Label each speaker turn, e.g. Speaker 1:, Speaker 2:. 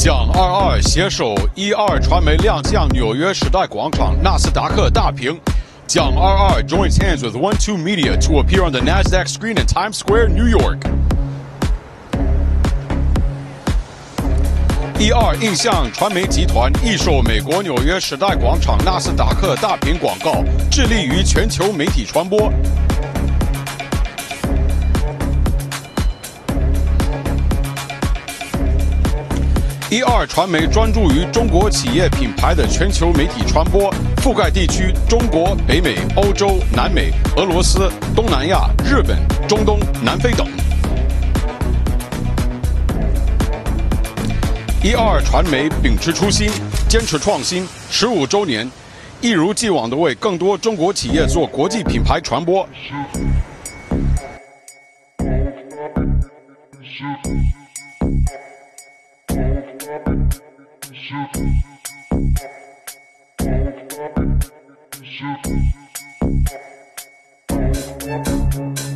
Speaker 1: 蒋二二携手一二传媒亮相纽约时代广场纳斯达克大屏。蒋二二 joins hands with One Two Media to appear on the Nasdaq screen in Times Square, New York. 一二印象传媒集团易售美国纽约时代广场纳斯达克大屏广告，致力于全球媒体传播。一二传媒专注于中国企业品牌的全球媒体传播，覆盖地区中国、北美、欧洲、南美、俄罗斯、东南亚、日本、中东、南非等。一二传媒秉持初心，坚持创新，十五周年，一如既往的为更多中国企业做国际品牌传播。Thank you.